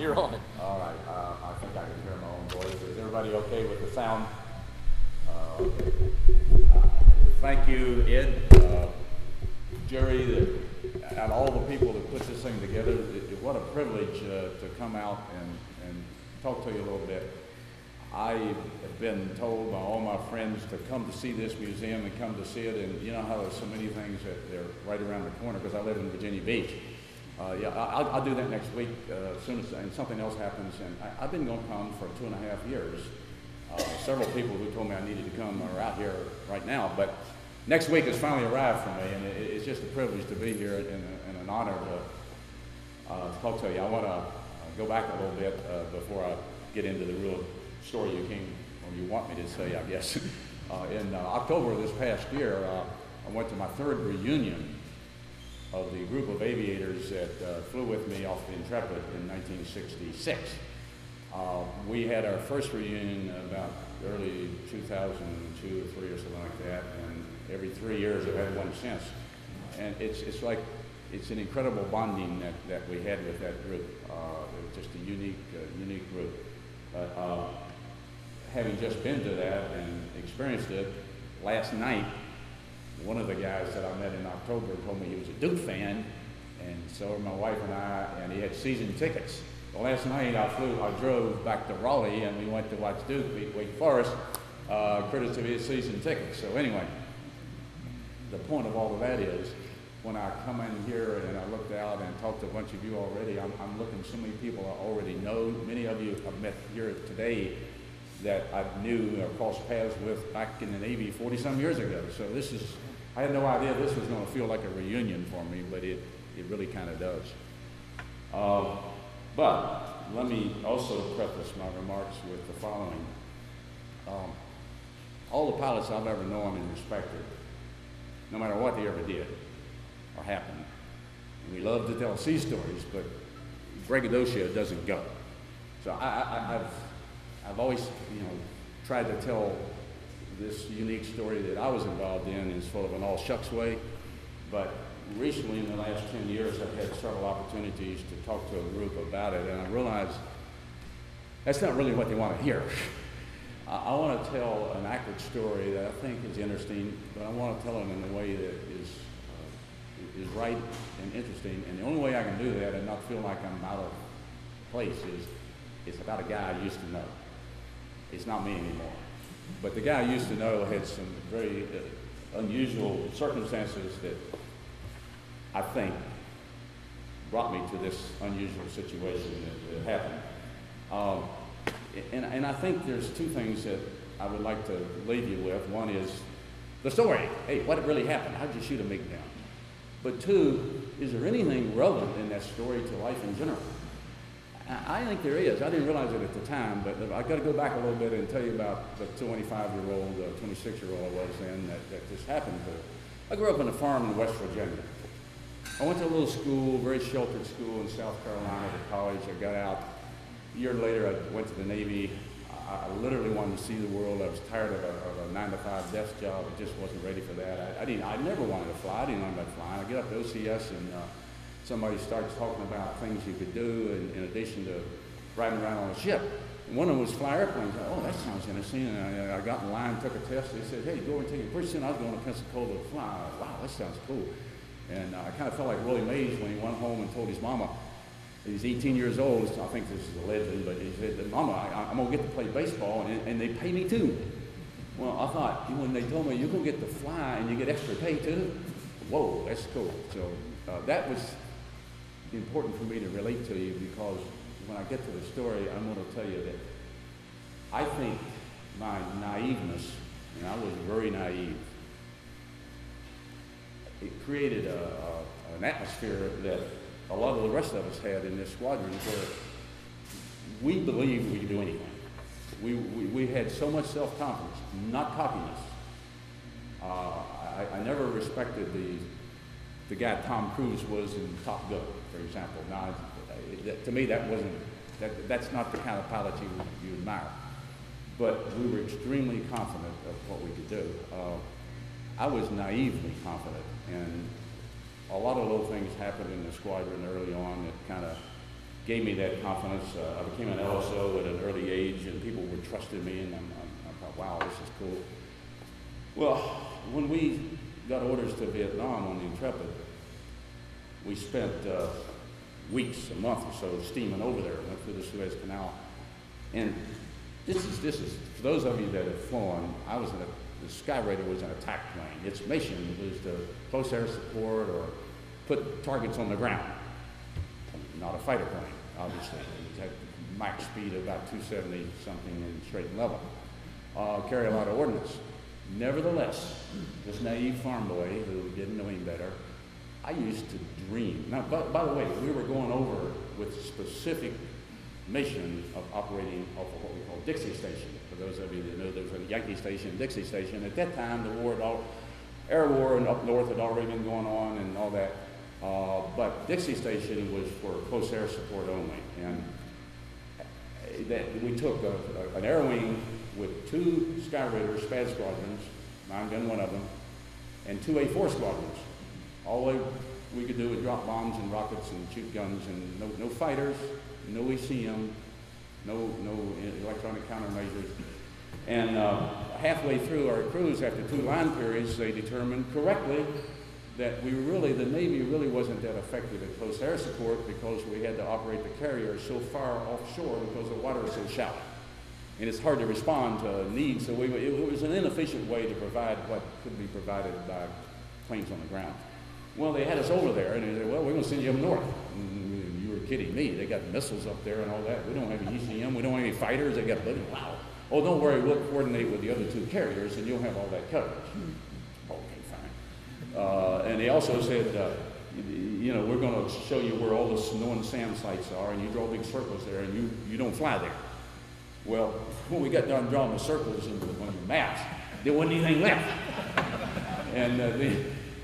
You're on. All right, uh, I think I can hear my own voice. Is everybody okay with the sound? Uh, okay. Thank you, Ed, uh, Jerry, the- and all the people that put this thing together. It- What a privilege uh, to come out and, and talk to you a little bit. I have been told by all my friends to come to see this museum and come to see it, and you know how there's so many things that they're right around the corner, because I live in Virginia Beach. Uh, yeah, I'll, I'll do that next week, uh, as soon as, and something else happens, and I, I've been gonna come for two and a half years. Uh, several people who told me I needed to come are out here right now, but next week has finally arrived for me, and it, it's just a privilege to be here and, and an honor to, uh, to talk to you. I want to uh, go back a little bit uh, before I get into the real story you came, or you want me to say, I guess. Uh, in October of this past year, I went to my third reunion of the group of aviators that uh, flew with me off the Intrepid in 1966. Uh, we had our first reunion about early 2002 or 3 or something like that, and every three years I've had one since. And it's, it's like, it's an incredible bonding that, that we had with that group. Uh, it was just a unique, uh, unique group. But uh, having just been to that and experienced it, last night, one of the guys that I met in October told me he was a Duke fan, and so my wife and I, and he had season tickets. Well, last night I flew, I drove back to Raleigh, and we went to watch Duke beat Wake Forest, uh, courtesy of his season tickets. So anyway, the point of all of that is, when I come in here and I looked out and talked to a bunch of you already, I'm, I'm looking so many people I already know. Many of you I've met here today that I knew or crossed paths with back in the Navy 40 some years ago. So this is, I had no idea this was going to feel like a reunion for me, but it, it really kind of does. Um, but let me also preface my remarks with the following. Um, all the pilots I've ever known and respected, no matter what they ever did or happened, we love to tell sea stories, but braggadocio doesn't go. So I, I, I've, I've always, you know, tried to tell this unique story that I was involved in in sort of an all shucks way, but recently in the last 10 years I've had several opportunities to talk to a group about it, and I realized that's not really what they want to hear. I, I want to tell an accurate story that I think is interesting, but I want to tell it in a way that is, uh, is right and interesting. And the only way I can do that and not feel like I'm out of place is it's about a guy I used to know. It's not me anymore. But the guy I used to know had some very uh, unusual circumstances that I think brought me to this unusual situation that, that happened. Um, and, and I think there's two things that I would like to leave you with. One is the story. Hey, what really happened? How'd you shoot a MiG down? But two, is there anything relevant in that story to life in general? I think there is. I didn't realize it at the time, but I've got to go back a little bit and tell you about the 25-year-old, uh, 26-year-old I was then that, that this happened to. I grew up on a farm in West Virginia. I went to a little school, very sheltered school in South Carolina, to college. I got out. A year later, I went to the Navy. I, I literally wanted to see the world. I was tired of a, of a nine to five desk job. I just wasn't ready for that. I, I didn't. I never wanted to fly. I didn't learn about flying. I get up to OCS and uh, somebody starts talking about things you could do in, in addition to riding around on a ship. And one of them was fly airplanes. I, oh, that sounds interesting. And I, I got in line, took a test. They said, hey, go and take it. Pretty soon I was going to Pensacola to fly. Wow, that sounds cool. And I kind of felt like Willie Mays when he went home and told his mama, he's 18 years old, so I think this is a legend, but he said, Mama, I, I'm going to get to play baseball, and, and they pay me too. Well, I thought, when they told me you're going to get to fly and you get extra pay too, whoa, that's cool. So uh, that was important for me to relate to you because when I get to the story, I'm going to tell you that I think my naiveness, and I was very naive, it created a, a, an atmosphere that a lot of the rest of us had in this squadron where we believed we could do anything. We, we, we had so much self-confidence, not cockiness. Uh, I, I never respected the, the guy Tom Cruise was in Top Gun, for example. Now, to me, that wasn't, that, that's not the kind of pilot you, you admire. But we were extremely confident of what we could do. Uh, I was naively confident, and a lot of little things happened in the squadron early on that kind of gave me that confidence. Uh, I became an LSO at an early age, and people were trusting me, and I'm, I'm, I thought, wow, this is cool. Well, when we got orders to Vietnam on the Intrepid, we spent uh, weeks, a month or so, steaming over there, went through the Suez Canal. And this is, this is, for those of you that have flown, I was in a, the Skyraider was an attack plane. Its mission was to close air support or put targets on the ground. Not a fighter plane, obviously. It had max speed of about 270 something in straight and level. Uh, carry a lot of ordnance. Nevertheless, this naive farm boy who didn't know any better, I used to dream. Now, by, by the way, we were going over with specific mission of operating off of what we call Dixie Station. For those of you that know, there was a Yankee Station, Dixie Station. At that time, the war, all, air war and up north had already been going on and all that. Uh, but Dixie Station was for close air support only. And that we took a, a, an air wing with two Skyraiders, SPAD squadrons, mine gun one of them, and two A4 squadrons. All we could do was drop bombs and rockets and shoot guns and no, no fighters, no ECM, no, no electronic countermeasures. And uh, halfway through our cruise, after two line periods, they determined correctly that we really, the Navy really wasn't that effective at close air support because we had to operate the carrier so far offshore because the water was so shallow. And it's hard to respond to needs, so we, it was an inefficient way to provide what could be provided by planes on the ground. Well, they had us over there, and they said, well, we're going to send you up north. And you were kidding me. They got missiles up there and all that. We don't have any ECM. We don't have any fighters. They got, wow. Oh, don't worry. We'll coordinate with the other two carriers, and you'll have all that coverage. Okay, fine. Uh, and they also said, uh, you know, we're going to show you where all the snow and SAM sites are, and you draw big circles there, and you, you don't fly there. Well, when we got done drawing the circles on the maps, there wasn't anything left. and uh, the,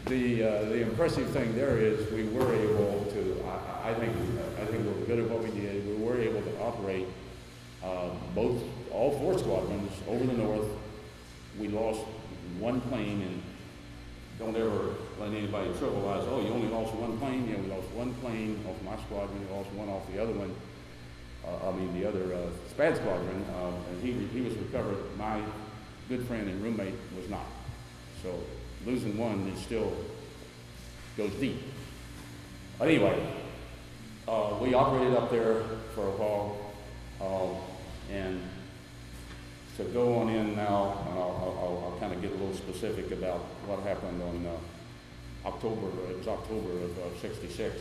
the, uh, the impressive thing there is we were able to, I, I think, I think we were good at what we did. We were able to operate uh, both, all four squadrons over the north. We lost one plane and don't ever let anybody trivialize, oh, you only lost one plane? Yeah, we lost one plane off my squadron, we lost one off the other one, uh, I mean, the other uh, SPAD squadron, uh, and he, he was recovered. My good friend and roommate was not. So losing one, it still goes deep. Anyway, uh, we operated up there for a while, uh, and to go on in now, and I'll, I'll, I'll kind of get a little specific about what happened on uh, October, it was October of uh, 66.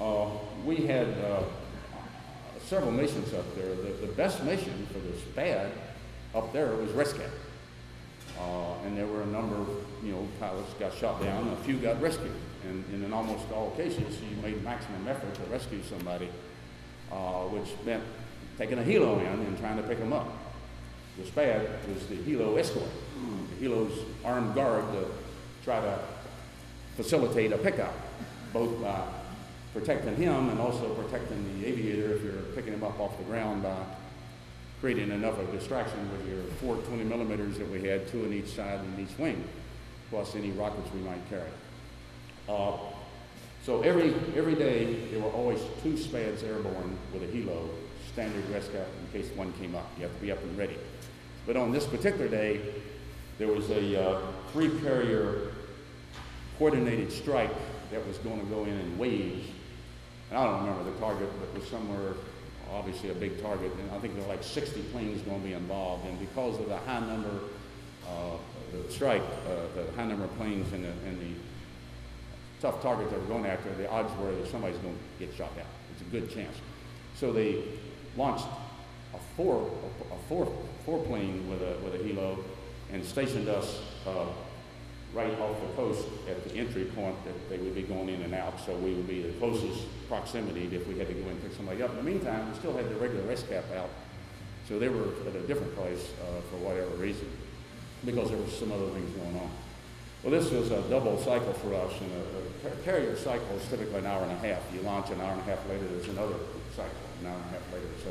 Uh, we had uh, several missions up there. The, the best mission for the SPAD up there was RESCAP. Uh, and there were a number of, you know, pilots got shot down, a few got rescued. And, and in almost all cases, you made maximum effort to rescue somebody, uh, which meant taking a helo in and trying to pick them up the SPAD was the helo escort. The helo's armed guard to try to facilitate a pickup, both by protecting him and also protecting the aviator if you're picking him up off the ground by creating enough of a distraction with your four 20 millimeters that we had, two on each side and each wing, plus any rockets we might carry. Uh, so every, every day there were always two SPADs airborne with a helo, standard RESCAP in case one came up. You have to be up and ready. But on this particular day, there was a uh, three carrier coordinated strike that was going to go in in waves. And I don't remember the target, but it was somewhere, obviously a big target. And I think there were like 60 planes going to be involved. And because of the high number, uh, the strike, uh, the high number of planes and the, and the tough targets that were going after, the odds were that somebody's going to get shot down. It's a good chance. So they launched a four, a four four plane with a, with a helo and stationed us uh, right off the coast at the entry point that they would be going in and out, so we would be the closest proximity if we had to go in and pick somebody up. In the meantime, we still had the regular RESCAP out, so they were at a different place uh, for whatever reason, because there were some other things going on. Well, this was a double cycle for us, and a, a carrier cycle is typically an hour and a half. You launch an hour and a half later, there's another cycle, an hour and a half later. So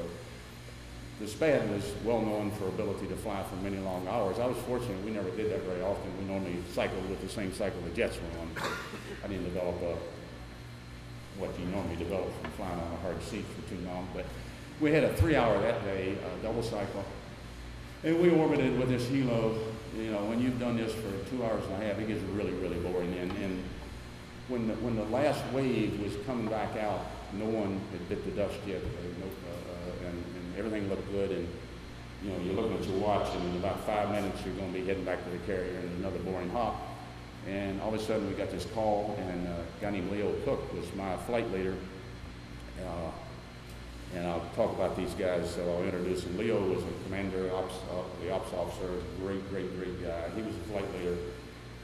the SPAD was well known for ability to fly for many long hours. I was fortunate we never did that very often. We normally cycled with the same cycle the jets were on. I didn't develop a what you normally develop from flying on a hard seat for too long. But we had a three hour that day, uh, double cycle. And we orbited with this helo. You know, when you've done this for two hours and a half, it gets really, really boring. And, and when, the, when the last wave was coming back out, no one had bit the dust yet. Uh, uh, and, and everything looked good. And, you know, you're looking at your watch, and in about five minutes, you're going to be heading back to the carrier and another boring hop. And all of a sudden, we got this call, and uh, a guy named Leo Cook was my flight leader. Uh, and I'll talk about these guys, so I'll introduce him. Leo was a commander, ops, uh, the ops officer, great, great, great guy. He was a flight leader.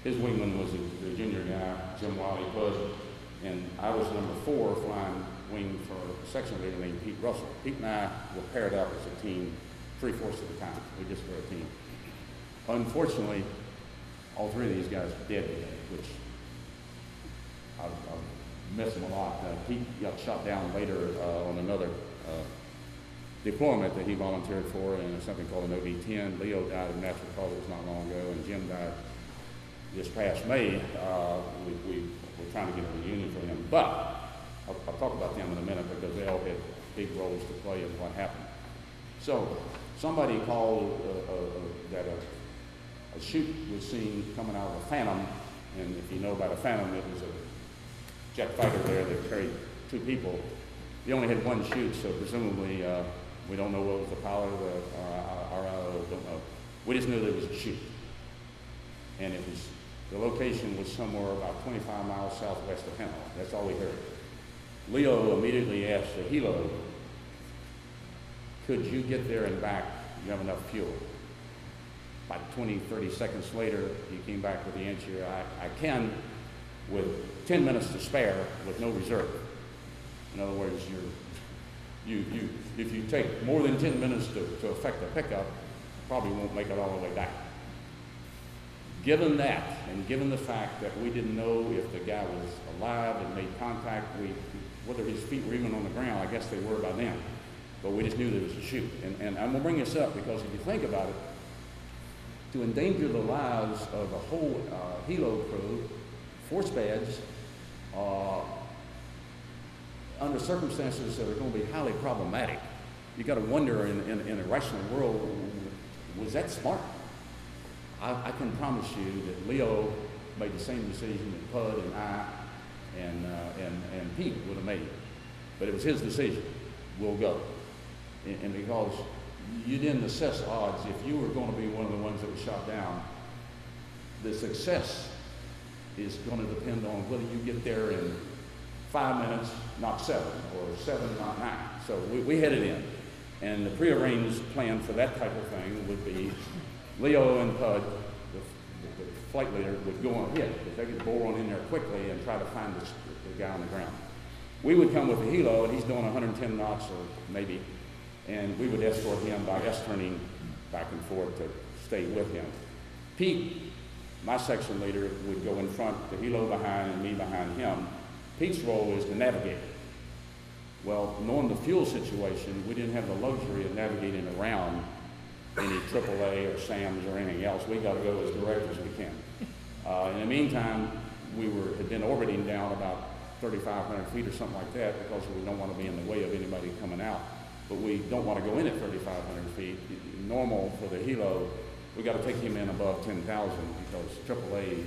His wingman was a, the junior guy, Jim Wiley Buzz, and I was number four flying wing for a section leader named Pete Russell. Pete and I were paired up as a team three-fourths of the time. We just were a team. Unfortunately, all three of these guys are dead today, which I, I miss them a lot. Uh, Pete got shot down later uh, on another uh, deployment that he volunteered for in something called an OV-10. Leo died of natural causes not long ago, and Jim died this past May. We, we were trying to get a reunion for him, but I'll, I'll talk about them in a minute because they all had big roles to play in what happened. So somebody called uh, uh, that a, a chute was seen coming out of a Phantom, and if you know about a Phantom, it was a jet fighter there that carried two people we only had one chute, so presumably uh, we don't know what was the power of the our, our, don't know. We just knew there was a chute. And it was, the location was somewhere about 25 miles southwest of Hanoi. That's all we heard. Leo immediately asked the helo, could you get there and back? You have enough fuel. About 20, 30 seconds later, he came back with the answer, I, I can with 10 minutes to spare with no reserve. In other words, you you, you, if you take more than 10 minutes to, to effect a pickup, probably won't make it all the way back. Given that, and given the fact that we didn't know if the guy was alive and made contact, we, whether his feet were even on the ground, I guess they were by then. But we just knew there was a shoot. And, and I'm going to bring this up because if you think about it, to endanger the lives of a whole uh, helo crew, four SPADs, uh, under circumstances that are going to be highly problematic. You got to wonder in, in, in, a rational world, was that smart? I, I, can promise you that Leo made the same decision that Pud and I and, uh, and, and Pete would have made. But it was his decision. We'll go. And, and because you didn't assess odds, if you were going to be one of the ones that was shot down, the success is going to depend on whether you get there in five minutes, not seven, or seven, not nine. So we, we headed in. And the prearranged plan for that type of thing would be Leo and Pud, the, the, flight leader, would go on hit. If they could bore on in there quickly and try to find the, the guy on the ground. We would come with the helo, and he's doing 110 knots or maybe, and we would escort him by S-turning back and forth to stay with him. Pete, my section leader, would go in front, the helo behind, and me behind him, Pete's role is to navigate. Well, knowing the fuel situation, we didn't have the luxury of navigating around any AAA or SAMs or anything else. We got to go as direct as we can. Uh, in the meantime, we were had been orbiting down about 3,500 feet or something like that because we don't want to be in the way of anybody coming out. But we don't want to go in at 3,500 feet. Normal for the helo, we got to take him in above 10,000 because AAA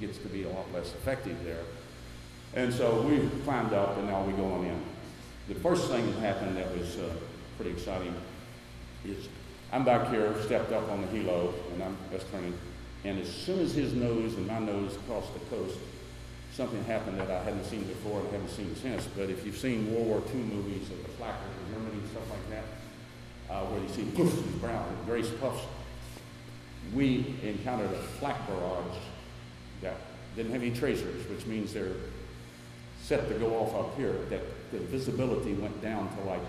gets to be a lot less effective there. And so we climbed up and now we're going in. The first thing that happened that was uh, pretty exciting is I'm back here, stepped up on the helo, and I'm just turning. And as soon as his nose and my nose crossed the coast, something happened that I hadn't seen before and haven't seen since. But if you've seen World War II movies of the flak in Germany and stuff like that, uh, where you see poofs and brown grace puffs, we encountered a flak barrage that didn't have any tracers, which means they're set to go off up here, that the visibility went down to like,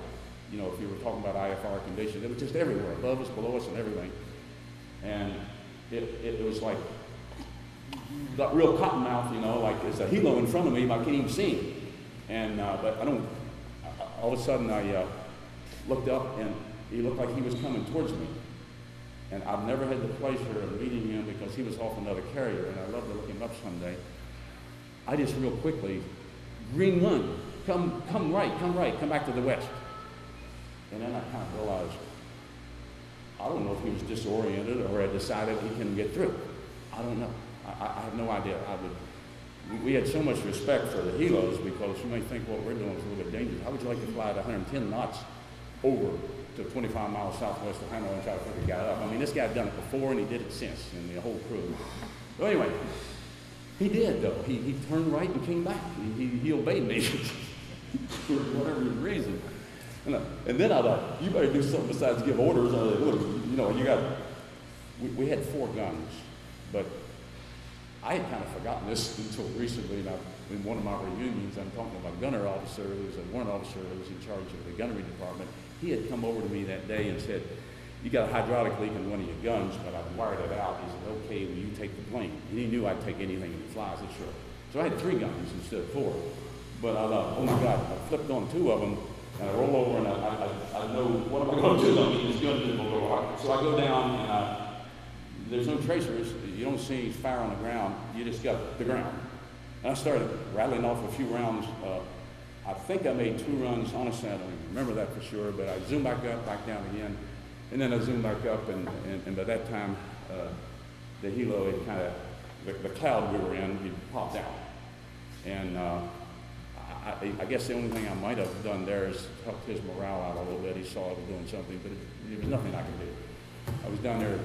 you know, if you were talking about IFR conditions, it was just everywhere, above us, below us, and everything. And it, it was like, got real cottonmouth, you know, like there's a helo in front of me, but I can't even see him. And, uh, but I don't, all of a sudden I uh, looked up and he looked like he was coming towards me. And I've never had the pleasure of meeting him because he was off another carrier, and I'd love to look him up someday. I just real quickly green one, come, come right, come right, come back to the west. And then I kind of realized, I don't know if he was disoriented or had decided he couldn't get through. I don't know. I, I have no idea. I would, we, we had so much respect for the helos because you may think what we're doing is a little bit dangerous. How would you like to fly at 110 knots over to 25 miles southwest of Hanoi and try to figure guy up? I mean, this guy had done it before and he did it since, and the whole crew. So anyway, he did though. He, he turned right and came back. He, he, he obeyed me for whatever reason. And, uh, and then I thought, you better do something besides give orders. Uh, look, you know, you got, we, we had four guns, but I had kind of forgotten this until recently. And I, in one of my reunions, I'm talking to my gunner officer who was a warrant officer who was in charge of the gunnery department. He had come over to me that day and said, you got a hydraulic leak in one of your guns, but I've wired it out. He said, okay, will you take the plane? And he knew I'd take anything fly. I said, sure. So I had three guns instead of four. But I thought, oh my God, I flipped on two of them, and I roll over, and I, I, I know, what am I going to do? I mean, this gun didn't go hard. So I go down, and I, there's no tracers. You don't see any fire on the ground. You just got the ground. And I started rattling off a few rounds. Uh, I think I made two runs. Honestly, I don't even remember that for sure, but I zoomed back up, back down again. And then I zoomed back up, and, and, and by that time, uh, the helo had kind of, the, the, cloud we were in, he popped out. And uh, I, I, guess the only thing I might have done there is helped his morale out a little bit. He saw I was doing something, but it, there was nothing I could do. I was down there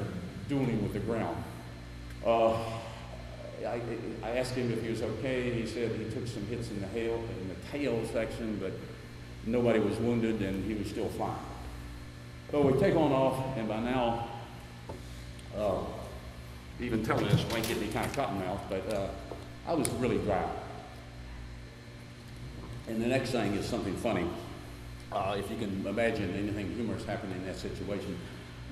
dueling with the ground. Uh, I, I, asked him if he was okay. He said he took some hits in the hail in the tail section, but nobody was wounded, and he was still flying. So we take on off, and by now, uh, even telling this might get me kind of cotton mouth, but uh, I was really dry. And the next thing is something funny. Uh, if you can imagine anything humorous happening in that situation,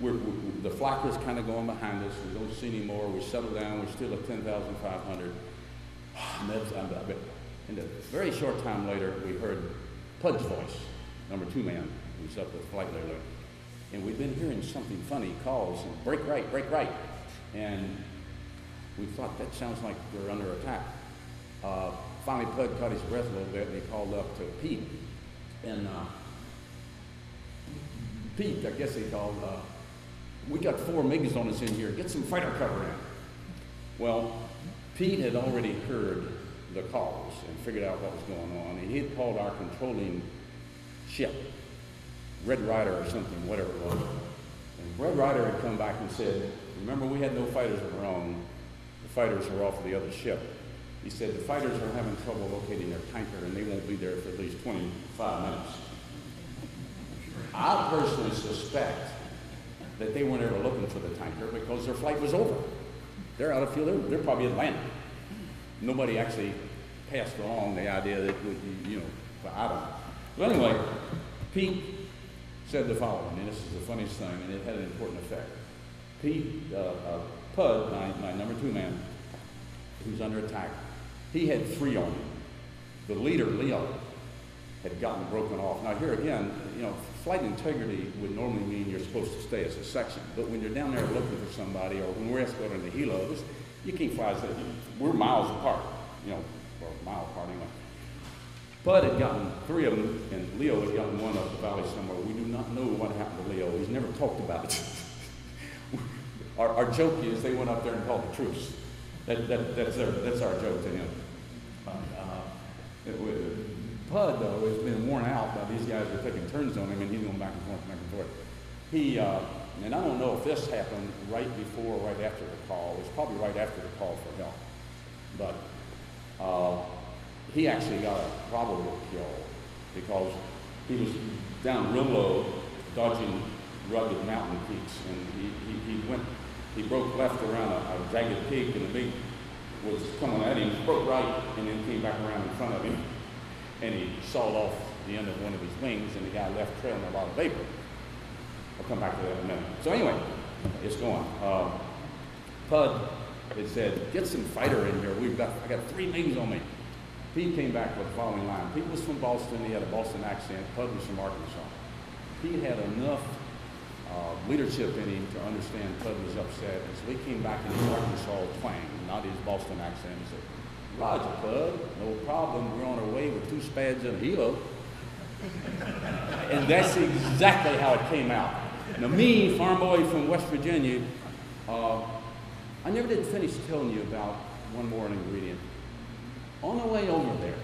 we're, we're, the flak is kind of going behind us. We don't see anymore. We settle down. We're still at 10,500. And in a very short time later, we heard Pud's voice, number two man, who's up with flight leader and we've been hearing something funny calls and break right, break right. And we thought that sounds like we're under attack. Uh, finally, Pud caught his breath a little bit and he called up to Pete. And uh, Pete, I guess he called, uh, we got four MiGs on us in here. Get some fighter cover in. Well, Pete had already heard the calls and figured out what was going on. And he had called our controlling ship Red Ryder or something, whatever it was. And Red Ryder had come back and said, remember we had no fighters of our own. The fighters were off of the other ship. He said the fighters are having trouble locating their tanker and they won't be there for at least 25 minutes. I personally suspect that they weren't ever looking for the tanker because their flight was over. They're out of fuel. They're, they're probably at land. Nobody actually passed along the idea that, you know, I don't know. But anyway, Pete said the following, and this is the funniest thing, and it had an important effect. Pete, uh, uh, Pud, my, my number two man, who's under attack, he had three on him. The leader, Leo, had gotten broken off. Now here again, you know, flight integrity would normally mean you're supposed to stay as a section, but when you're down there looking for somebody, or when we're escorting the helos, you can't fly as a, we're miles apart, you know, or a mile apart anyway. Pud had gotten three of them, and Leo had gotten one up the valley somewhere. We do not know what happened to Leo. He's never talked about it. our, our joke is they went up there and called the truce. That, that, that's, their, that's our joke to him. Uh, it, Pud, though, has been worn out. by these guys are taking turns on him, and he's going back and forth, back and forth. He, uh, and I don't know if this happened right before or right after the call. It was probably right after the call for help. But uh, he actually got a probable kill because he was down real low, dodging rugged mountain peaks, and he, he, he went, he broke left around a, a jagged peak, and the MiG was coming at him, broke right, and then came back around in front of him, and he sawed off the end of one of his wings, and the guy left trailing a lot of vapor. I'll come back to that in a minute. So anyway, it's going. Uh, Pud had said, get some fighter in here. We've got, I got three names on me. Pete came back with the following line. Pete was from Boston. He had a Boston accent. Pud was from Arkansas. He had enough uh, leadership in him to understand Pud was upset. And so he came back in his Arkansas twang, not his Boston accent. He said, Roger, Bud, no problem. We're on our way with two spads and a helo. and that's exactly how it came out. Now, me, farm boy from West Virginia, uh, I never did finish telling you about one more ingredient. On the way over there,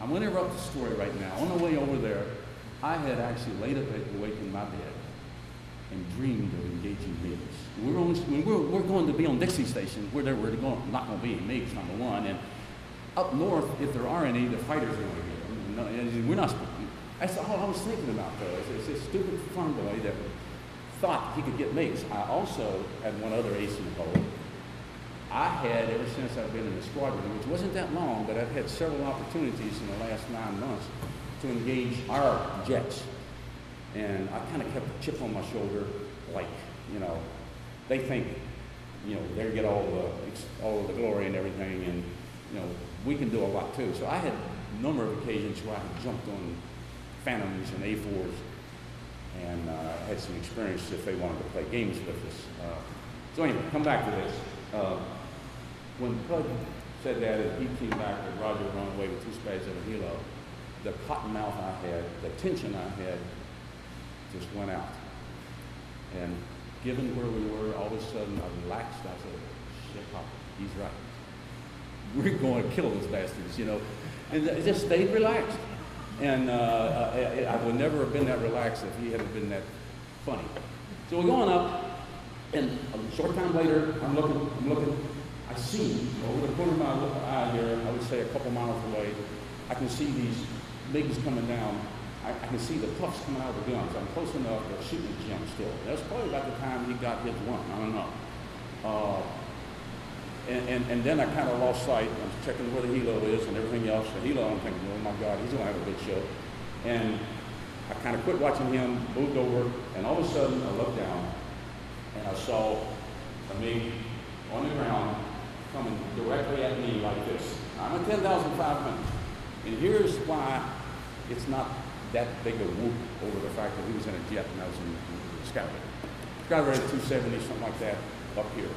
I'm going to interrupt the story right now. On the way over there, I had actually laid awake in my bed and dreamed of engaging MiGs. We're, on, we're, we're going to be on Dixie Station, where we're going, not going to be in MiGs, number one. And up north, if there are any, the fighters are going to be there. We're not, that's all I was thinking about, though. It's, a stupid farm boy that thought he could get MiGs. I also had one other ace in the hole. I had, ever since I've been in the squadron, which wasn't that long, but I've had several opportunities in the last nine months to engage our jets. And I kind of kept a chip on my shoulder, like, you know, they think, you know, they get all the, all of the glory and everything, and, you know, we can do a lot too. So I had a number of occasions where I jumped on Phantoms and A4s and uh, had some experience if they wanted to play games with us. Uh, so anyway, come back to this. Uh, when Pud said that and he came back with Roger run away with two spads and a helo, the cotton mouth I had, the tension I had, just went out. And given where we were, all of a sudden I relaxed. I said, shit, Papa, he's right. We're going to kill those bastards, you know. And I just stayed relaxed. And uh, I, I, would never have been that relaxed if he hadn't been that funny. So we're going up, and a short time later, I'm looking, I'm looking, I see over the corner of my eye here, I would say a couple miles away, I can see these MiGs coming down. I, I, can see the puffs coming out of the guns. I'm close enough, they're shooting at Jim still. That's probably about the time he got his one. I don't know. Uh, and, and, and, then I kind of lost sight. I'm checking where the helo is and everything else. The helo, I'm thinking, oh my God, he's going to have a good show. And I kind of quit watching him, moved over, and all of a sudden I looked down and I saw a MiG on the ground coming directly at me like this. I'm a 10,500. And here's why it's not that big a whoop over the fact that he was in a jet and I was in, in the scout. Scout at 270, something like that, up here.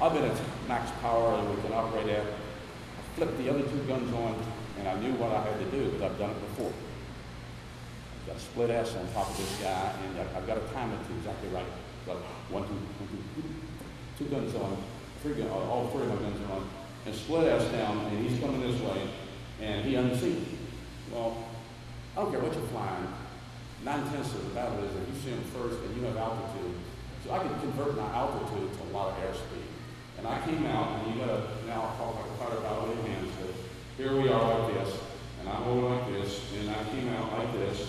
I've been at max power that we can operate at. I flipped the other two guns on and I knew what I had to do because I've done it before. I've got a split S on top of this guy and I've got to time it to exactly right. So one, two, one, two, two guns on, three guns, uh, all three of my guns are on, and split S down and he's coming this way and he unseated. Well, I don't care what you're flying. Nine tenths of the battle is that you see him first and you have altitude. So I can convert my altitude to a lot of airspeed. And I came out, and you got to now talk like a in hands. That here we are like this, and I'm holding like this, and I came out like this,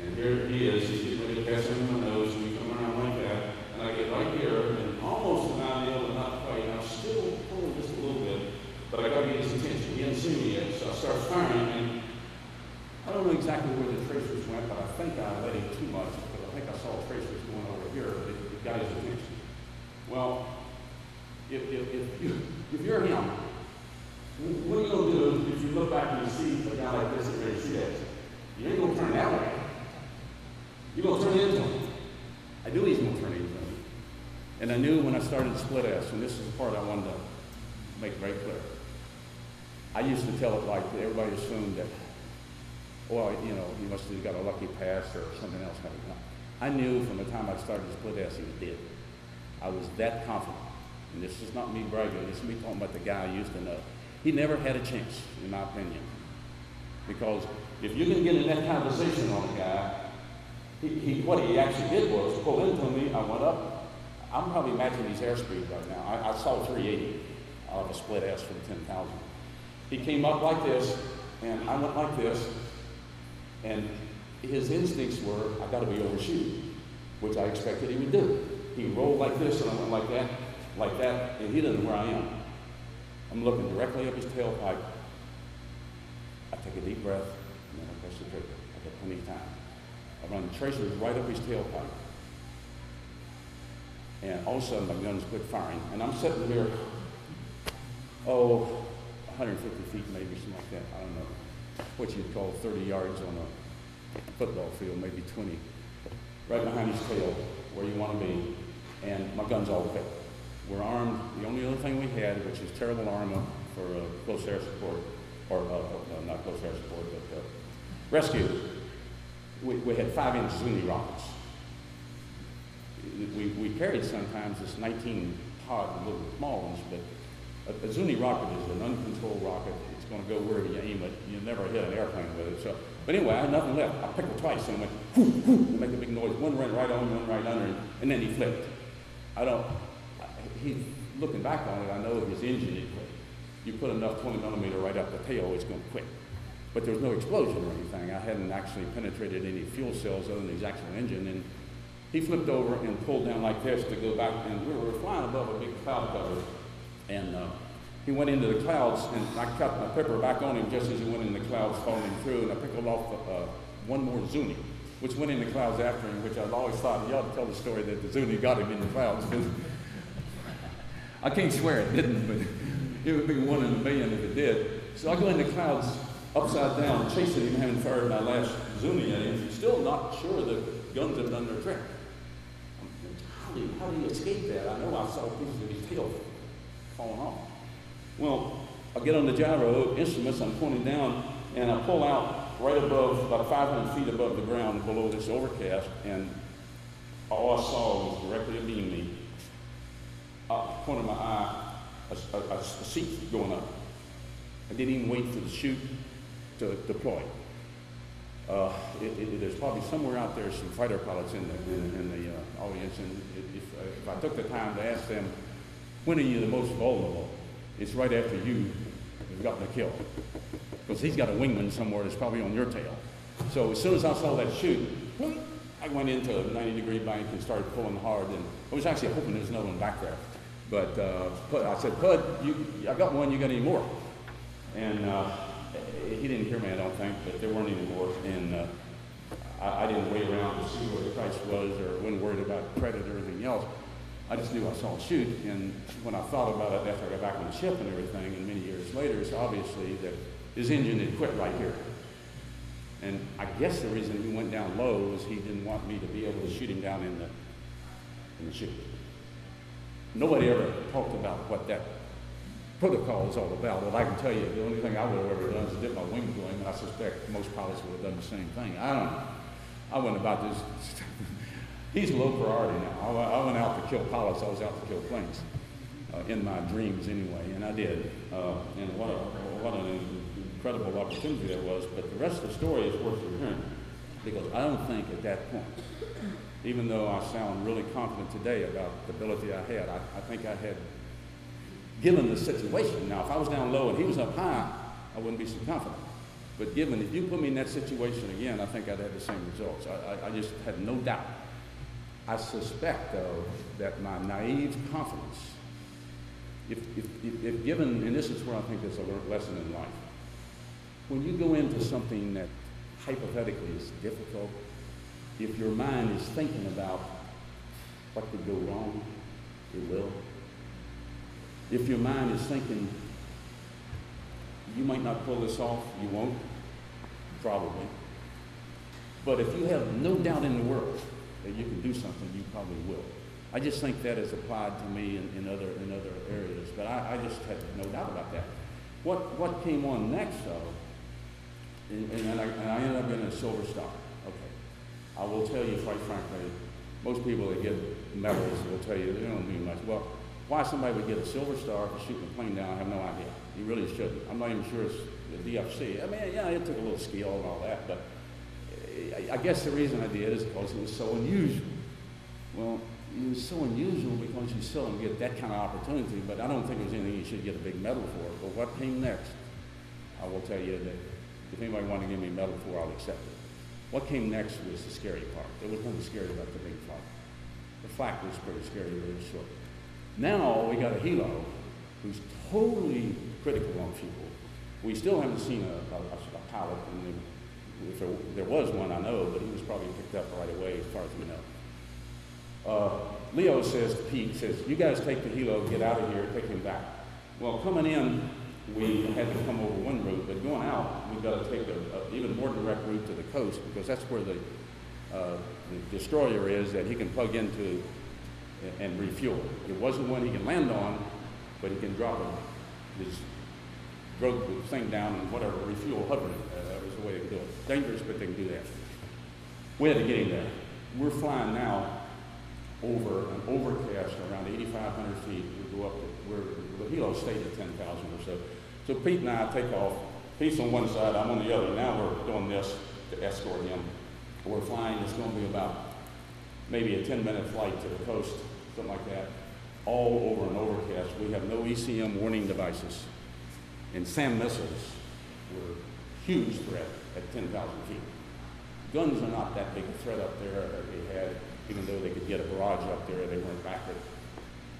and here he is. He's getting ready to pass under my nose, and we come around like that, and I get right here, and almost around the but not quite. I'm still pulling just a little bit, but I got to get his attention. He hadn't seen me yet, so I start firing, and I don't know exactly where the tracers went, but I think I let him too much, because I think I saw tracers going over here, but it got his attention. Well, if, if, if, you, if you're him, what are you going to do if you look back and you see a guy like this and you see that? You ain't going to turn that way. You're going to turn into him. I knew he was going to turn into him. And I knew when I started Split S, and this is the part I wanted to make very clear. I used to tell it like everybody assumed that, well, you know, he must have got a lucky pass or something else. I knew from the time I started the Split S he was dead. I was that confident. And this is not me bragging, this is me talking about the guy I used to know. He never had a chance, in my opinion. Because if you can get in that conversation on a guy, he, he, what he actually did was pull into me, I went up. I'm probably matching his airspeed right now. I, I saw 380 out of a split S from 10,000. He came up like this, and I went like this, and his instincts were, I got to be overshoot, which I expected he would do. He rolled like this, and I went like that like that, and he doesn't know where I am. I'm looking directly up his tailpipe. I take a deep breath, and then I press the trigger. I get plenty of time. I run the tracers right up his tailpipe. And all of a sudden, my guns quit firing. And I'm sitting here, oh, 150 feet maybe, What you'd call 30 yards on a football field, maybe 20. Right behind his tail, where you want to be. And my gun's all equipped. We're armed. The only other thing we had, which is terrible armor, for uh, close air support, or uh, not close air support, but uh, rescue. We, we had five inch Zuni rockets. We, we carried sometimes this 19 pod, little small ones, but a, a Zuni rocket is an uncontrolled rocket. It's going to go wherever you aim it. You never hit an airplane with it. So, but anyway, I had nothing left. I picked it twice and went, whoo, whoo, make a big noise. One went right on, one right under, and then he flipped. I don't, he's looking back on it, I know his engine had quit. You put enough 20 millimeter right up the tail, it's going to quit. But there was no explosion or anything. I hadn't actually penetrated any fuel cells other than his actual engine. And he flipped over and pulled down like this to go back, and we were flying above a big cloud cover. And uh, he went into the clouds, and I cut my pipper back on him just as he went in the clouds, falling through, and I picked off uh, one more Zuni, which went in the clouds after him, which I'd always thought, to tell the story that the Zuni got him in the clouds. because I can't swear it didn't, but it would be one in a million if it did. So I go in the clouds upside down, chasing him, having fired my last Zuni at him, still not sure the guns have done their trick. How do, you, how do you escape that? I know I saw pieces of his tail falling off. Well, I get on the gyro instruments, I'm pointing down, and I pull out right above, about 500 feet above the ground below this overcast, and all I saw was directly abeam me, up corner of my eye, a, a, a seat going up. I didn't even wait for the chute to deploy. Uh, it, it, there's probably somewhere out there some fighter pilots in the, in, in the uh, audience, and if, uh, if I took the time to ask them, when are you the most vulnerable? It's right after you have gotten a kill. Because he's got a wingman somewhere that's probably on your tail. So as soon as I saw that chute, I went into a 90 degree bank and started pulling hard, and I was actually hoping there was no one back there. But uh, I said, Pud, you, I got one, you got any more? And uh, he didn't hear me, I don't think, but there weren't any more. And uh, I, I, didn't wait around to see what the price was or wasn't worried about credit or anything else. I just knew I saw a chute. And when I thought about it after I got back on the ship and everything, and many years later, it's obviously that his engine had quit right here. And I guess the reason he went down low was he didn't want me to be able to shoot him down in the, in the chute. Nobody ever talked about what that protocol is all about. But I can tell you, the only thing I would have ever done is dip my wing to him, and I suspect most pilots would have done the same thing. I don't know. I went about this. He's low priority now. I, I, went out to kill pilots. I was out to kill planes, uh, in my dreams anyway, and I did. Uh, and what, a, what an incredible opportunity that was. But the rest of the story is worth hearing, because I don't think at that point even though I sound really confident today about the ability I had, I, I think I had given the situation. Now, if I was down low and he was up high, I wouldn't be so confident. But given, if you put me in that situation again, I think I'd have the same results. I, I, I just had no doubt. I suspect, though, that my naive confidence, if, if, if, given, and this is where I think there's a lesson in life, when you go into something that hypothetically is difficult, if your mind is thinking about what could go wrong, it will. If your mind is thinking, you might not pull this off, you won't, probably. But if you have no doubt in the world that you can do something, you probably will. I just think that is applied to me in, in other, in other areas, but I, I, just had no doubt about that. What, what came on next, though, and, and, I, and I ended up getting a silver star. Okay. I will tell you, quite frankly, most people that get medals will tell you they don't mean much. Well, why somebody would get a silver star for shooting a plane down, I have no idea. You really shouldn't. I'm not even sure it's the DFC. I mean, yeah, it took a little skill and all that, but I guess the reason I did is because it was so unusual. Well, it was so unusual because you seldom get that kind of opportunity, but I don't think there's anything you should get a big medal for. But what came next, I will tell you that if anybody wanted to give me a medal for, I'll accept it. What came next was the scary part. There was nothing scary about the big fight. The flak was pretty scary, really short. Now we got a helo who's totally critical on fuel. We still haven't seen a, a, a pilot, and if there, there, was one, I know, but he was probably picked up right away, as far as we know. Uh, Leo says to Pete, says, you guys take the helo, get out of here, take him back. Well, coming in, we had to come over one route, but going out, we've got to take an even more direct route to the coast because that's where the, uh, the destroyer is that he can plug into and refuel. It wasn't one he can land on, but he can drop his drove the thing down and whatever, refuel hovering. Uh, that was the way they do it. Dangerous, but they can do that. We had to get him there. We're flying now over an overcast around 8,500 feet. We go up to, we're, the helo stayed at 10,000 or so. So Pete and I take off. Pete's on one side, I'm on the other. Now we're doing this to escort him. We're flying, it's going to be about maybe a 10 minute flight to the coast, something like that. All over an overcast. We have no ECM warning devices. And SAM missiles were huge threat at 10,000 feet. Guns are not that big a threat up there they had, even though they could get a barrage up there, they weren't backward.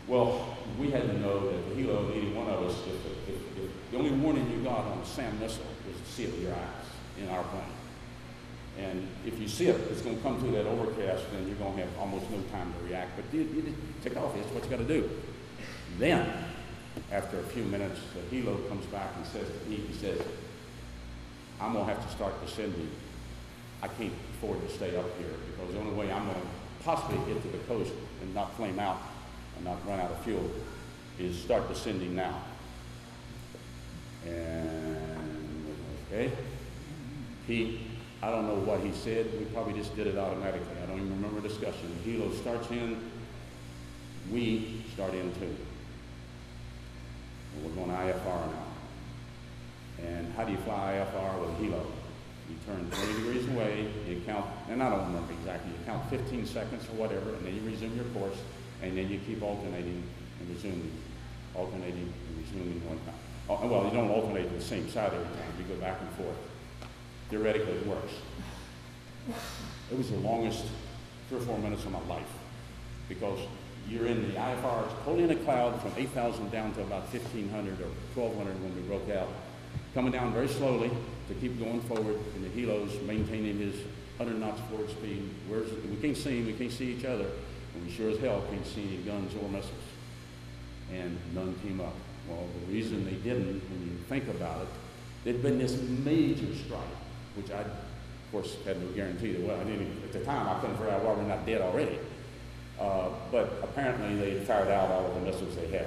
Well, we had to know that the helo, any one of us, if, if, if the only warning you got on a SAM missile was to see it with your eyes in our plane. And if you see it, it's going to come through that overcast, and you're going to have almost no time to react. But you, you take off. That's what you got to do. Then, after a few minutes, the helo comes back and says to me, he says, I'm going to have to start descending. I can't afford to stay up here because the only way I'm going to possibly get to the coast and not flame out and not run out of fuel is start descending now. And, okay, he I don't know what he said. We probably just did it automatically. I don't even remember discussion. The helo starts in. We start in too. We're going IFR now. And how do you fly IFR with a helo? You turn 30 degrees away, you count, and I don't remember exactly, you count 15 seconds or whatever, and then you resume your course, and then you keep alternating and resuming, alternating and resuming one time. Oh, well, you don't alternate to the same side every time, you go back and forth theoretically it works. It was the longest three or four minutes of my life because you're in the IFR, totally in a cloud from 8,000 down to about 1,500 or 1,200 when we broke out, coming down very slowly to keep going forward, and the helos maintaining his 100 knots forward speed. Where's, we can't see him, we can't see each other, and we sure as hell can't see any guns or missiles. And none came up. Well, the reason they didn't, when you think about it, there'd been this major strike which I, of course, had no guarantee that, well, I didn't, at the time, I couldn't figure out why we're not dead already. Uh, but apparently they had fired out all of the missiles they had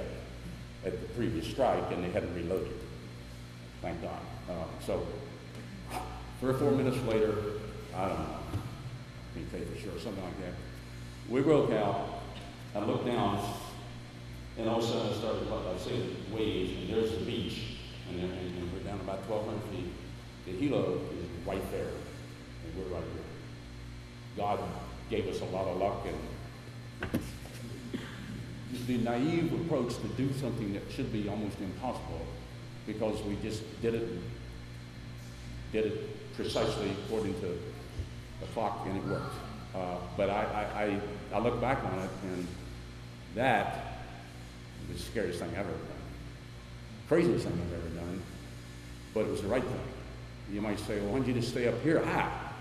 at the previous strike and they hadn't reloaded. Thank God. Uh, so three or four minutes later, I don't know, I can't you for sure, something like that. We broke out. I looked down, and all of a sudden I started, I said, waves, and there's the beach, and, and, and we're down about 1,200 feet. The helo is right there, and we're right here. God gave us a lot of luck and the naive approach to do something that should be almost impossible because we just did it did it precisely according to the clock and it worked. Uh, but I, I, I, look back on it and that was the scariest thing I've ever done. Craziest thing I've ever done, but it was the right thing. You might say, well, why don't you just stay up here? Ah,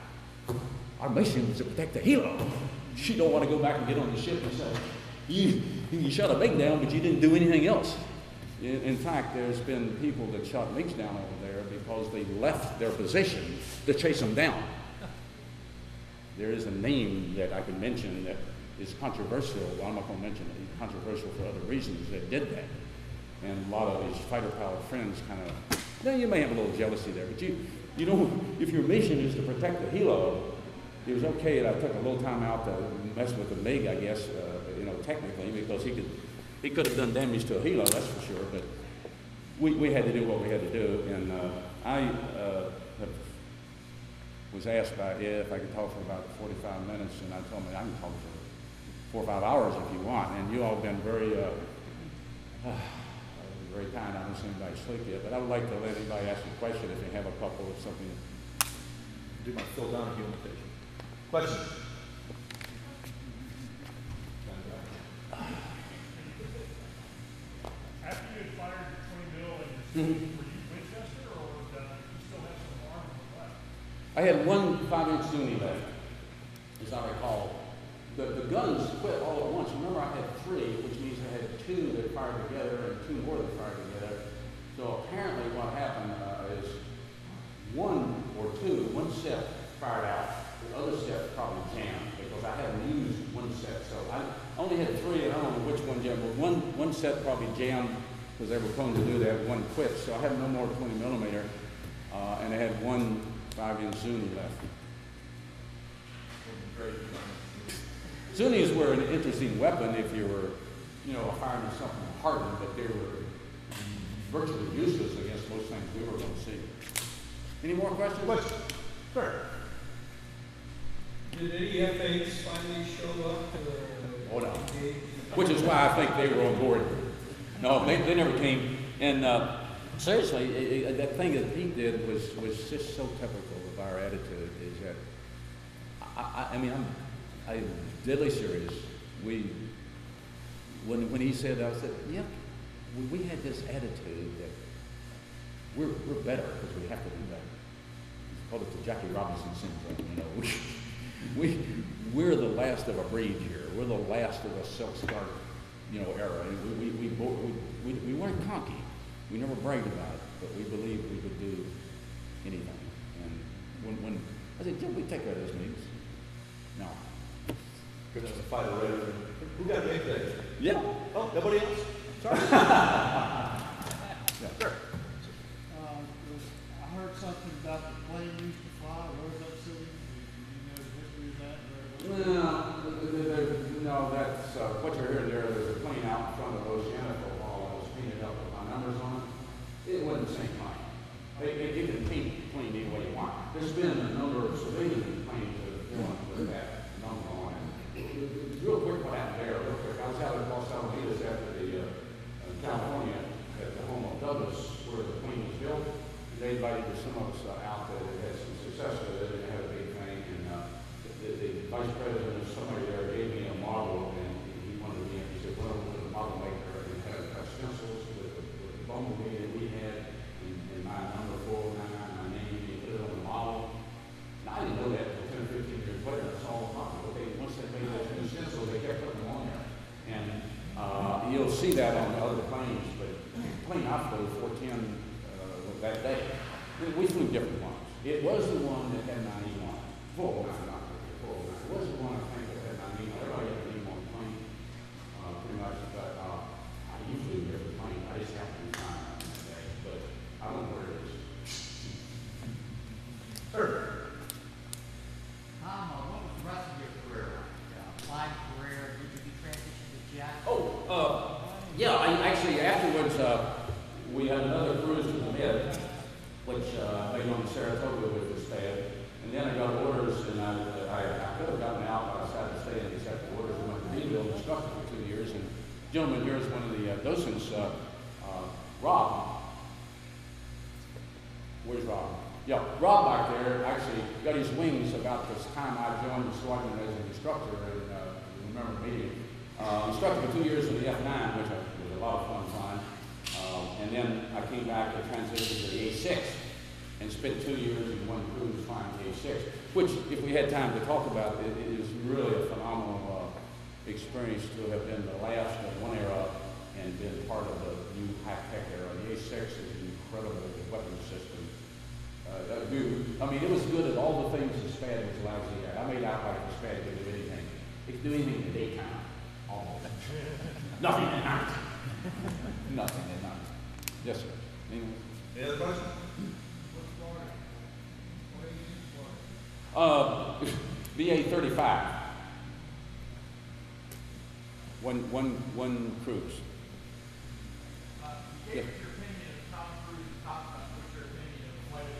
our mission was to protect the helo. She don't want to go back and get on the ship and say, you, you shot a MiG down, but you didn't do anything else. In, in fact, there's been people that shot MiGs down over there because they left their position to chase them down. There is a name that I can mention that is controversial. Well, I'm not going to mention it. controversial for other reasons that did that. And a lot of his fighter pilot friends kind of now you may have a little jealousy there, but you, you know, if your mission is to protect the helo, it was okay that I took a little time out to mess with the MiG, I guess, uh, you know, technically, because he could, he could have done damage to a helo, that's for sure. But we, we had to do what we had to do, and uh, I uh, was asked by Ed if I could talk for about 45 minutes, and I told him I can talk for four or five hours if you want. And you all have been very uh, very kind. I haven't seen anybody sleep yet, but I would like to let anybody ask a question if they have a couple of something. To do my Phil Donahue imitation. Question? After you had fired the twenty mil and were you Winchester or uh, you still have some arm left? I had one five-inch Zuni left, as I recall. The, the guns quit all at once. Remember, I had three, which means I had two that fired together and two more that fired together. So apparently what happened uh, is one or two, one set fired out, the other set probably jammed because I hadn't used one set. So I only had three, and I don't know which one jammed, but one, one set probably jammed because they were prone to do that, one quit, so I had no more twenty millimeter, uh, and I had one five-inch Zuni left. Zunis were an interesting weapon if you were, you know, firing something hardened, but they were virtually useless against most things we were going to see. Any more questions? Question? Sir? Did any F-8s finally show up to the? Hold on. Which is why I think they were on board. No, they, they never came. And uh, seriously, i- i- that thing that he did was, was just so typical of our attitude. Is that I, I, I mean, I'm, I'm deadly serious. We, when when he said, I said, yeah, we, we had this attitude that we're we're better because we have to do better. It's called it the Jackie Robinson syndrome. You know, we, we we're the last of a breed here. We're the last of a scarf, you know, era. And we we, we, we, we, we weren't cocky. We never bragged about it, but we believed we could do anything. And when when I said, yeah, we take care of those meetings. No. Enough to fight a race. Who got today? Yeah. Oh, nobody else? Sorry. yeah. Sure. Uh, I heard something about the plane used to fly, Rose Up City. Do you know the history of that? or- No, th- th- th- no, that's, uh, what you're hearing there, there's a plane out in front of Oceanic Hall that was painted up with my numbers on it. It wasn't the same plane. They, they, you can paint the plane any way you want. There's been a number of civilian planes that have flown with that number on it. Real quick, what happened there, real quick, I was out in Los Alamitos after the, uh, uh, California, at the home of Douglas, where the plane was built. They invited some of us uh, out that had had some success with it, and they had a big thing, and, uh, the, the vice president or somebody there gave me a model, and he wanted me, he said, well, with the model maker, and had cut stencils with the, with the bumblebee that we had, and, and my number four, nine, nine, my name, and he put it on the model. And I didn't know that until ten or fifteen years later, I saw the model, but they, once they made those new stencils, they kept putting them on there. And, uh, you'll see that on the other planes, but plane I flew, four-ten, uh, that day, we- we flew different ones. It was the one that had ninety-one, full nine, not full nine. It was the one, I think, that had ninety-one. Everybody had ninety-one plane, uh, pretty much, but, uh, I usually get the plane, I just happened to find it on that day, but I don't know where it is. Sir? Tom, uh, what was the rest of your career like? Uh, Flight career, did you transition to jet? Oh, uh, yeah, I, actually afterwards, uh, we had another cruise to the Med, which, uh, made on Saratoga with this pad. And then I got orders and I, I, I could have gotten out, but I decided to stay and accept the orders and went to Greenville and instructed for two years. And gentleman here is one of the uh, docents, uh, uh, Rob. Where's Rob? Yeah, Rob back there actually got his wings about this time I joined the squadron as an instructor and, uh, remember the meeting. Uh, instructed for two years in the F9, which I, was a lot of fun flying. Uh, and then I came back and transitioned to the A6 and spent two years in one cruise flying the A6, which, if we had time to talk about, it, it is really a phenomenal, uh, experience to have been the last of one era and been part of the new high-tech era. The A6 is an incredible weapon system. Uh, do, I mean, it was good at all the things the SPAD was lousy at. I made out like the SPAD could do anything. It could do anything in the daytime, almost. Nothing at night. Nothing at night. Yes, sir. Anyone? Any other questions? What's Florida? What do you use Florida? Uh, VA thirty-five. One, one, one cruise. Uh, you gave us your opinion of Tom Cruise and Top Gun, what's your opinion of Flight of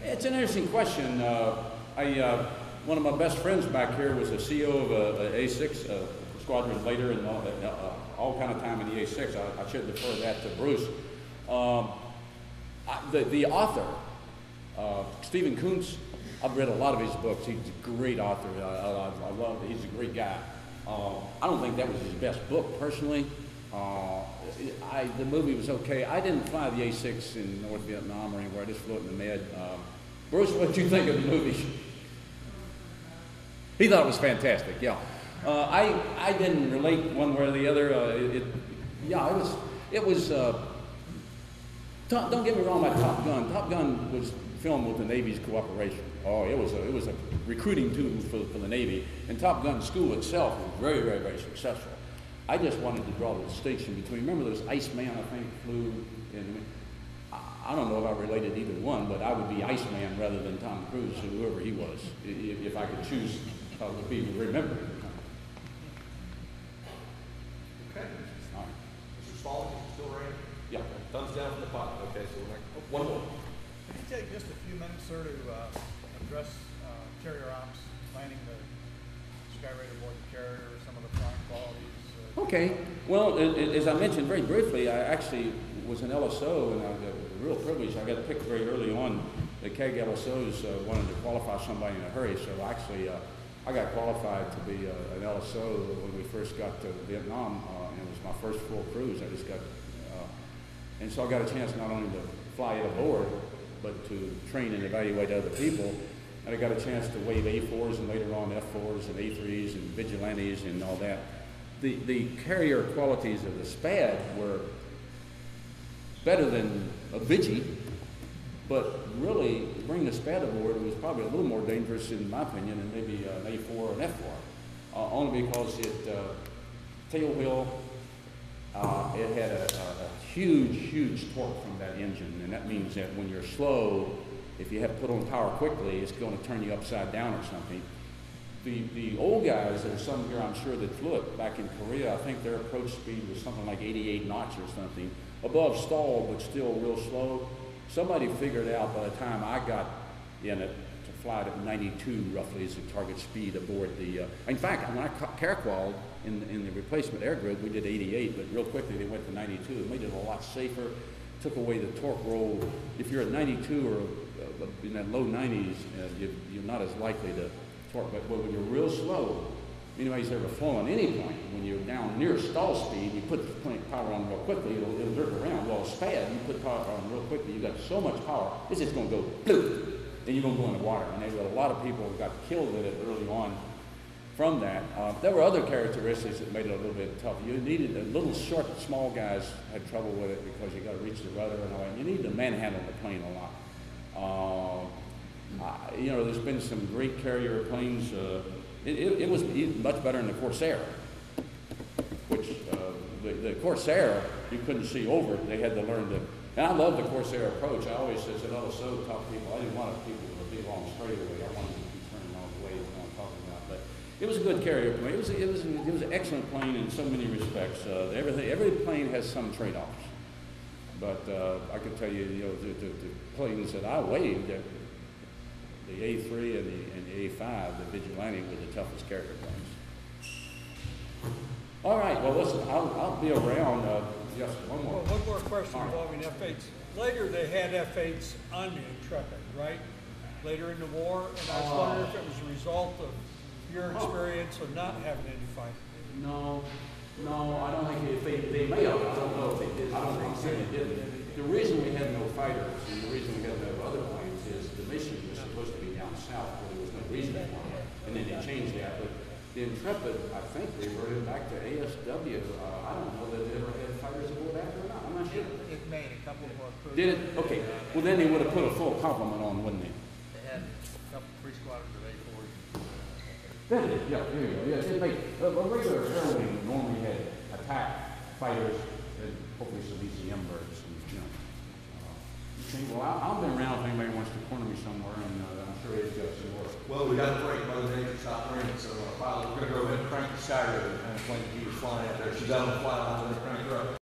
the Cruise? It's an interesting question. Uh, I, uh, one of my best friends back here was a CEO of a, a A6 uh, squadron later and all, uh, uh, all kind of time in the A6. I, I should defer that to Bruce. Um, I, the, the author, uh, Stephen Coonts, I've read a lot of his books. He's a great author. I, I, I love He's a great guy. Uh, I don't think that was his best book personally. Uh, I, the movie was okay. I didn't fly the A6 in North Vietnam or anywhere. I just flew it in the Med. Uh, Bruce, what do you think of the movie? He thought it was fantastic. Yeah, uh, I I didn't relate one way or the other. Uh, it, it yeah, it was it was. Uh, don't get me wrong about Top Gun. Top Gun was filmed with the Navy's cooperation. Oh, it was a, it was a recruiting tool for, for the Navy. And Top Gun School itself was very, very, very successful. I just wanted to draw the distinction between, remember those Iceman, I think, flew in, I, I don't know if I related either one, but I would be Iceman rather than Tom Cruise, or whoever he was, i- i- if I could choose, I would be remembered. Okay. All right. Mr. Spalding, you still ready? Yeah. Thumbs down from the pot. Okay, so we're not, oh, one more. Could you take just a few minutes, sir, to, uh, address, uh, carrier ops, planning the Skyraider board carrier, some of the flying qualities? uh, Okay, well, a- a- as I mentioned very briefly, I actually was an LSO, and I had a real privilege. I got picked very early on. The CAG LSOs uh, wanted to qualify somebody in a hurry, so actually, uh, I got qualified to be uh, an LSO when we first got to Vietnam, uh, and it was my first full cruise. I just got, and so I got a chance not only to fly it aboard, but to train and evaluate other people. And I got a chance to wave A4s and later on F4s and A3s and vigilantes and all that. The, the carrier qualities of the SPAD were better than a Vigi, but really, bringing the SPAD aboard was probably a little more dangerous, in my opinion, than maybe an A4 or an F4. Uh, only because it, uh, tail wheel, uh, it had a, a, a huge, huge torque from that engine, and that means that when you're slow, if you have put on power quickly, it's going to turn you upside down or something. The, the old guys, there's some here I'm sure that flew it back in Korea, I think their approach speed was something like 88 knots or something, above stall but still real slow. Somebody figured out by the time I got in it to fly it at 92 roughly is the target speed aboard the. Uh, in fact, when I ca- in, in the replacement air grid, we did 88, but real quickly they went to 92. It made it a lot safer, took away the torque roll. If you're at 92 or in that low 90s, uh, you, you're not as likely to torque. But, but when you're real slow, anybody's ever flown any point, when you're down near stall speed, you put the plane power on real quickly, it'll, it'll jerk around. Well, SPAD, you put power on real quickly, you got so much power, it's just going to go bloop, and you're going to go in the water. And were a lot of people got killed with it early on from that. Uh, there were other characteristics that made it a little bit tough. You needed the little short, small guys had trouble with it because you got to reach the rudder and all that. You need to manhandle the plane a lot. I- you know, there's been some great carrier planes. Uh, it, it, it was much better than the Corsair, which uh, the, the Corsair you couldn't see over. They had to learn to. And I love the Corsair approach. I always said, "Oh, so tough people. I didn't want people a big long straightaway. I wanted to be turning all the way as I'm talking about." But it was a good carrier plane. It was it was it was an excellent plane in so many respects. Uh, everything every plane has some trade-offs. But uh, I can tell you, you know, the, the, the planes that I waved, uh, the A3 and the, and the A5, the Vigilante, were the toughest carrier planes. All right, well, listen, I'll, I'll be around, uh, just one Well, more. one more question All right. involving F-8s. Later, they had F-8s on the Intrepid, right? Later in the war, and I was wondering if it was a result of your experience of not having any fight. No, no, I don't think they, they, they may have, I don't know if they did, I don't think they did. The reason we had no fighters, and the reason we had no other planes is the mission was supposed to be down south, where there was no reason for it. And then they changed that, but the Intrepid, I think, reverted back to ASW. Uh, I don't know that they ever had fighters aboard after or not, I'm not sure. It made a couple more crews. Did it? Okay, well then they would have put a full complement on, wouldn't they? They had a couple, three squadrons of A4s. That is, yeah, there you go, yes, it made, a, a regular airwing normally had attack fighters and hopefully some ECM birds and, you know. uh, well, I, I've been around if anybody wants to corner me somewhere and, uh, I'm sure it's got some more. Well, we got a break, Mother Nature stopped raining, so, uh, we're gonna go ahead and crank the Skyraider, and when he was flying out there, she's out on the fly we're gonna crank her up.